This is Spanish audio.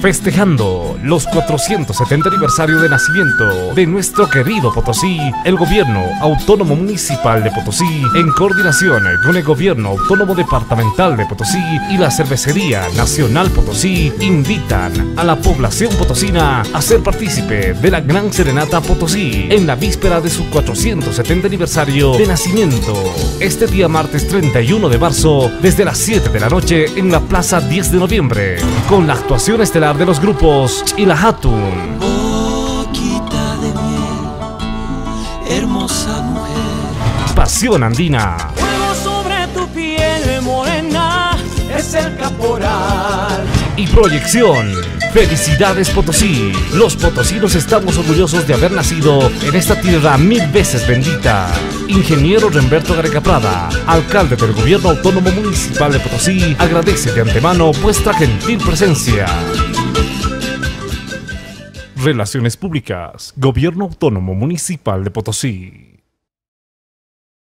Festejando los 470 aniversario de nacimiento de nuestro querido Potosí, el Gobierno Autónomo Municipal de Potosí, en coordinación con el Gobierno Autónomo Departamental de Potosí y la Cervecería Nacional Potosí, invitan a la población potosina a ser partícipe de la Gran Serenata Potosí en la víspera de su 470 aniversario de nacimiento, este día martes 31 de marzo, desde las 7 de la noche en la Plaza 10 de Noviembre, con la actuación estelar de los grupos Chilahatun, Boquita de miel, hermosa mujer. Pasión Andina, Fuego sobre tu piel morena, es el caporal. y Proyección. Felicidades Potosí. Los potosinos estamos orgullosos de haber nacido en esta tierra mil veces bendita. Ingeniero Remberto Gareca Prada, alcalde del Gobierno Autónomo Municipal de Potosí, agradece de antemano vuestra gentil presencia. Relaciones Públicas, Gobierno Autónomo Municipal de Potosí.